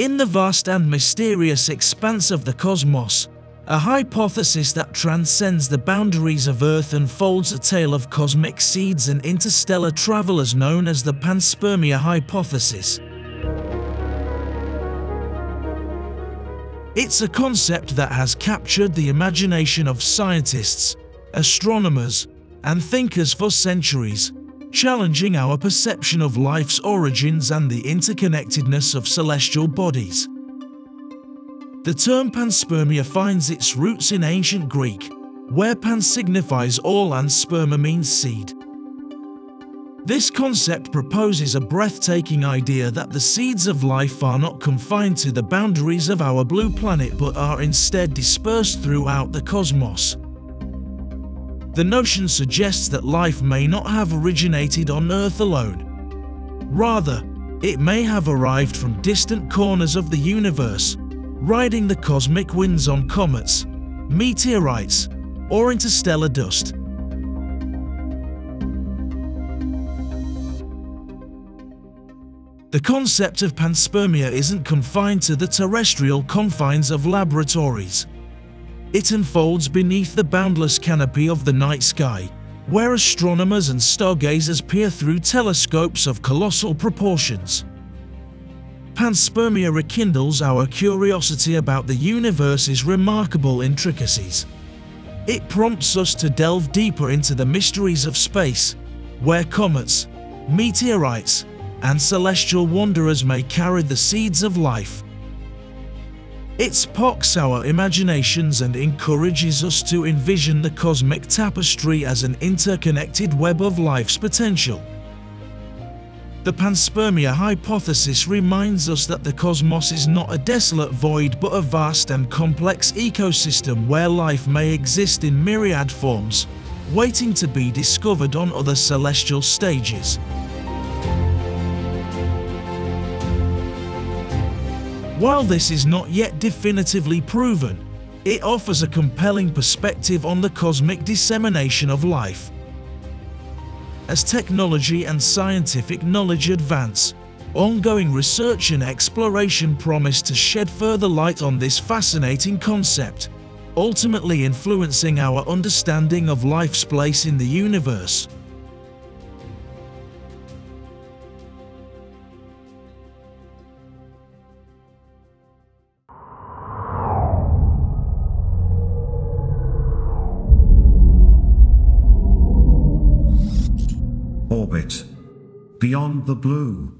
In the vast and mysterious expanse of the cosmos, a hypothesis that transcends the boundaries of Earth unfolds a tale of cosmic seeds and interstellar travelers known as the panspermia hypothesis. It's a concept that has captured the imagination of scientists, astronomers, and thinkers for centuries, challenging our perception of life's origins and the interconnectedness of celestial bodies. The term panspermia finds its roots in ancient Greek, where pan signifies all and sperma means seed. This concept proposes a breathtaking idea that the seeds of life are not confined to the boundaries of our blue planet but are instead dispersed throughout the cosmos. The notion suggests that life may not have originated on Earth alone. Rather, it may have arrived from distant corners of the universe, riding the cosmic winds on comets, meteorites, or interstellar dust. The concept of panspermia isn't confined to the terrestrial confines of laboratories. It unfolds beneath the boundless canopy of the night sky, where astronomers and stargazers peer through telescopes of colossal proportions. Panspermia rekindles our curiosity about the universe's remarkable intricacies. It prompts us to delve deeper into the mysteries of space, where comets, meteorites, and celestial wanderers may carry the seeds of life. It sparks our imaginations and encourages us to envision the cosmic tapestry as an interconnected web of life's potential. The panspermia hypothesis reminds us that the cosmos is not a desolate void but a vast and complex ecosystem where life may exist in myriad forms, waiting to be discovered on other celestial stages. While this is not yet definitively proven, it offers a compelling perspective on the cosmic dissemination of life. As technology and scientific knowledge advance, ongoing research and exploration promise to shed further light on this fascinating concept, ultimately influencing our understanding of life's place in the universe. Orbit. Beyond the blue.